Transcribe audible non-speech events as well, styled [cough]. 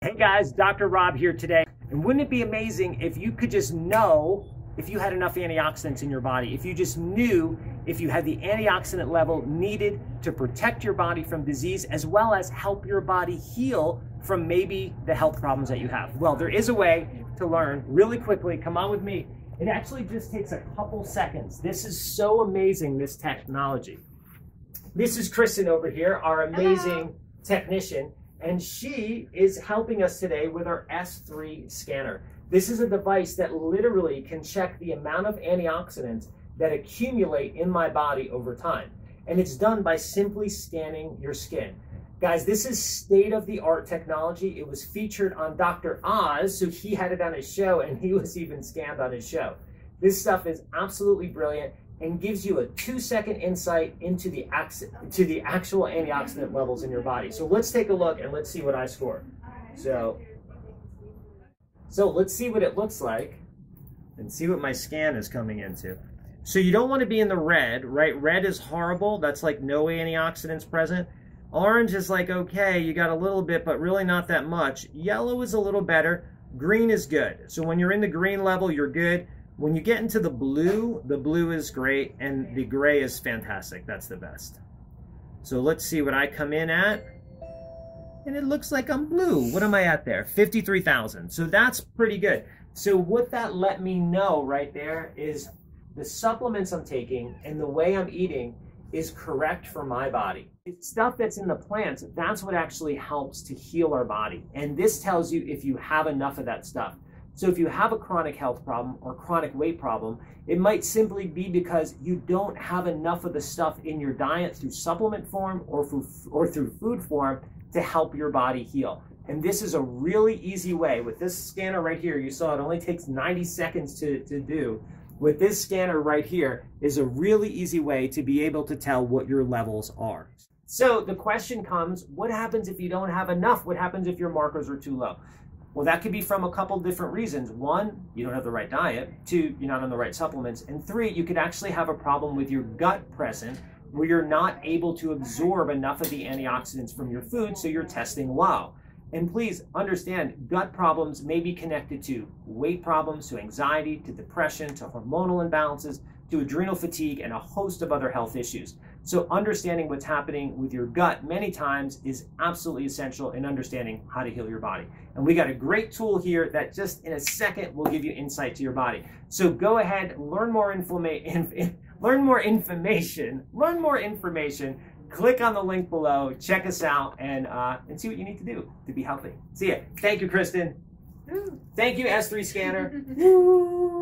Hey guys, Dr. Rob here today. And wouldn't it be amazing if you could just know if you had enough antioxidants in your body, if you just knew if you had the antioxidant level needed to protect your body from disease as well as help your body heal from maybe the health problems that you have? Well, there is a way to learn really quickly. Come on with me. It actually just takes a couple seconds. This is so amazing, this technology. This is Kristen over here, our amazing Hello. technician and she is helping us today with our S3 scanner. This is a device that literally can check the amount of antioxidants that accumulate in my body over time. And it's done by simply scanning your skin. Guys, this is state-of-the-art technology. It was featured on Dr. Oz, so he had it on his show, and he was even scanned on his show. This stuff is absolutely brilliant and gives you a two second insight into the, to the actual antioxidant levels in your body. So let's take a look and let's see what I score. So, so let's see what it looks like and see what my scan is coming into. So you don't want to be in the red, right? Red is horrible. That's like no antioxidants present. Orange is like, okay, you got a little bit, but really not that much. Yellow is a little better. Green is good. So when you're in the green level, you're good. When you get into the blue, the blue is great and the gray is fantastic. That's the best. So let's see what I come in at. And it looks like I'm blue. What am I at there? 53,000. So that's pretty good. So what that let me know right there is the supplements I'm taking and the way I'm eating is correct for my body. It's stuff that's in the plants, that's what actually helps to heal our body. And this tells you if you have enough of that stuff. So if you have a chronic health problem or chronic weight problem, it might simply be because you don't have enough of the stuff in your diet through supplement form or through, or through food form to help your body heal. And this is a really easy way. With this scanner right here, you saw it only takes 90 seconds to, to do. With this scanner right here is a really easy way to be able to tell what your levels are. So the question comes, what happens if you don't have enough? What happens if your markers are too low? Well, that could be from a couple different reasons. One, you don't have the right diet. Two, you're not on the right supplements. And three, you could actually have a problem with your gut present where you're not able to absorb enough of the antioxidants from your food, so you're testing low. And please understand, gut problems may be connected to weight problems, to anxiety, to depression, to hormonal imbalances, to adrenal fatigue, and a host of other health issues. So understanding what's happening with your gut many times is absolutely essential in understanding how to heal your body. And we got a great tool here that just in a second will give you insight to your body. So go ahead, learn more information, [laughs] learn more information, learn more information. Click on the link below, check us out, and uh, and see what you need to do to be healthy. See ya. Thank you, Kristen. Thank you, S3 Scanner. [laughs]